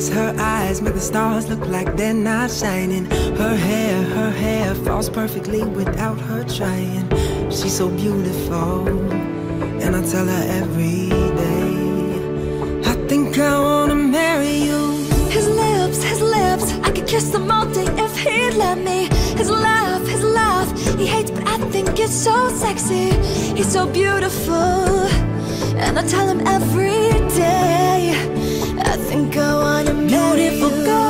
eyes, her eyes make the stars look like they're not shining. Her hair, her hair falls perfectly without her trying. She's so beautiful, and I tell her every day. I think I wanna marry you. His lips, his lips, I could kiss them all day if he'd let me. His laugh, his laugh, he hates, but I think it's so sexy. He's so beautiful, and I tell him every day. Think I wanna Beautiful you.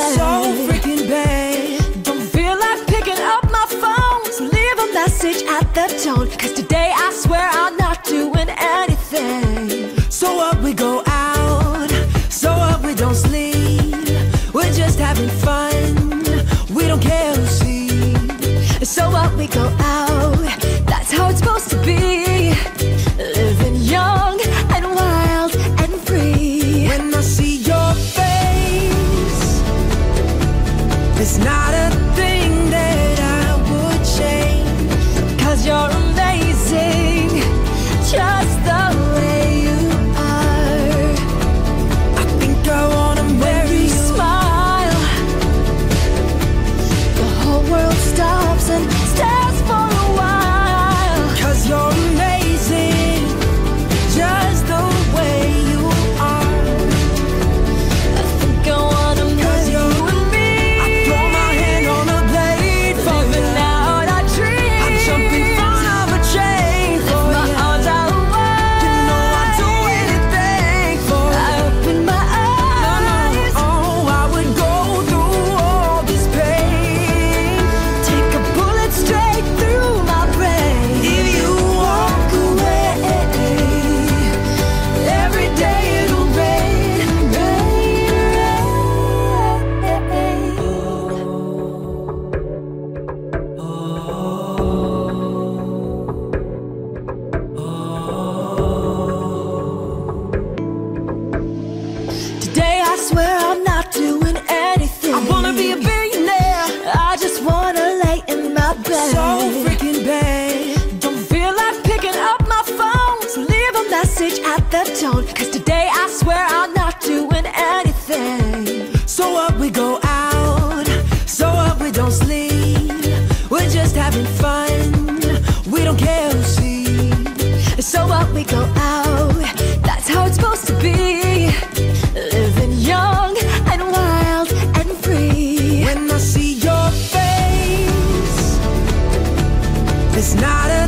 So freaking bad. Don't feel like picking up my phone. So leave a message at the tone. Cause it's not a thing that I would change. Cause you're message at the tone. Cause today I swear I'm not doing anything. So what we go out, so what we don't sleep. We're just having fun, we don't care who sees. So what we go out, that's how it's supposed to be. Living young and wild and free. When I see your face, it's not